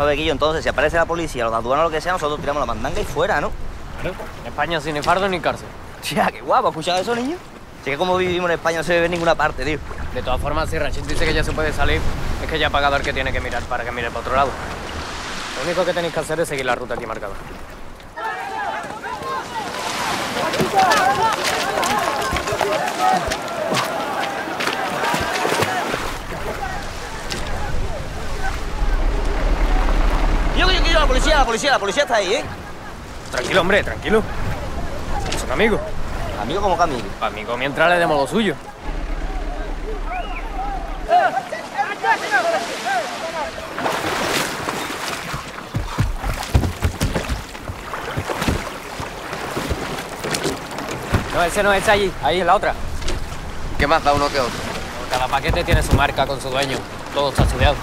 A ver, Guillo, entonces, si aparece la policía, los de aduanas, lo que sea, nosotros tiramos la mandanga y fuera, ¿no? Claro. En España sin fardo ni cárcel. Tía, qué guapo, ¿escuchado eso, niño? Sí que como vivimos en España no se ve en ninguna parte, tío. De todas formas, si Rachid dice que ya se puede salir, es que ya ha pagado el que tiene que mirar para que mire para otro lado. Lo único que tenéis que hacer es seguir la ruta aquí marcada. Policía, la policía, la policía está ahí, ¿eh? Tranquilo, hombre, tranquilo. Son amigos. Amigo como que amigo. Amigo, mientras le demos lo suyo. No, ese no es allí, ahí es la otra. ¿Qué más da uno que otro? Cada paquete tiene su marca con su dueño. Todo está estudiado.